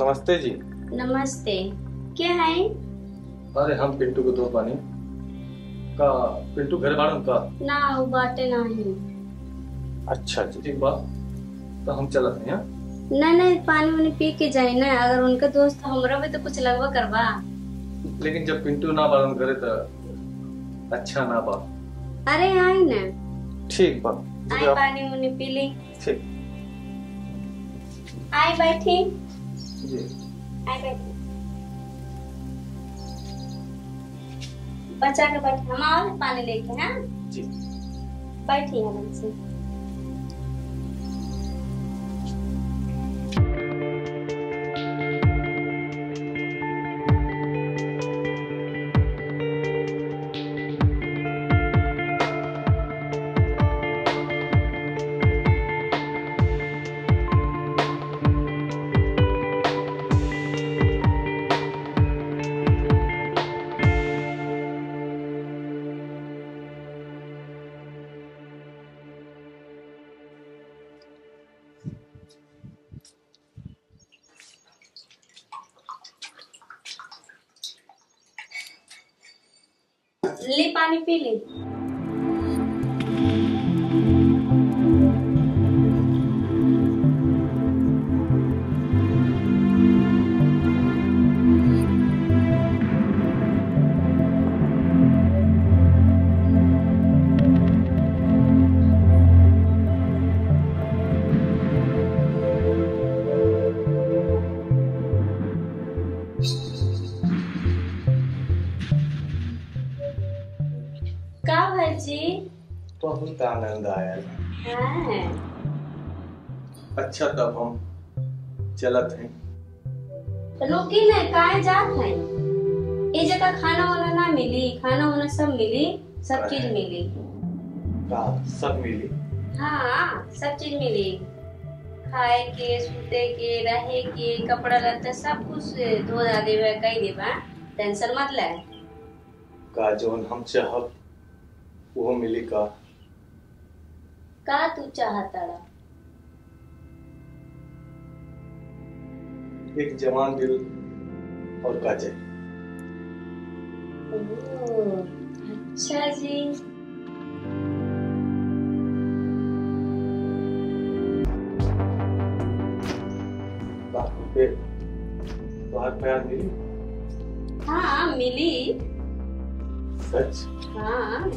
नमस्ते जी। नमस्ते। क्या है? अरे हम पिंटू को दो पानी। का पिंटू घर बाड़न का। ना वो बाटे नहीं अच्छा जी ठीक बा तो हम चलत हैं हाँ? ना नहीं पानी वानी पी के जाए ना। अगर उनका दोस्त हमरा भी तो कुछ लगवा करवा। लेकिन जब पिंटू ना बाड़न करे तो अच्छा ना बा अरे आई ना। ठीक बा आई पानी वानी पी ली। ठीक। आई बैठी। जी। बचा के बैठ हम और पानी लेके हैं? जी। बैठी आराम ली पानी पी ली। भाजी बहुत आनंद आया। हाँ। अच्छा तब हम चलत हैं। रुकी ना काहे जात है? ये जगह खाना वाना ना मिली खाना वाना सब मिली सब चीज़ मिली। का सब मिली। हाँ सब चीज़ मिली। खाए के सूते के रहे के कपड़ा लत्ता सब कुछ धो धा देवे कही देवा। टेंशन मत ले। का जोन हम चाहब वो मिली का? का तू चाहता रहा? एक जवान दिल और का चाहिए ओह, अच्छा जी। पे बाहर प्यार मिली? हाँ मिली। सच? हाँ।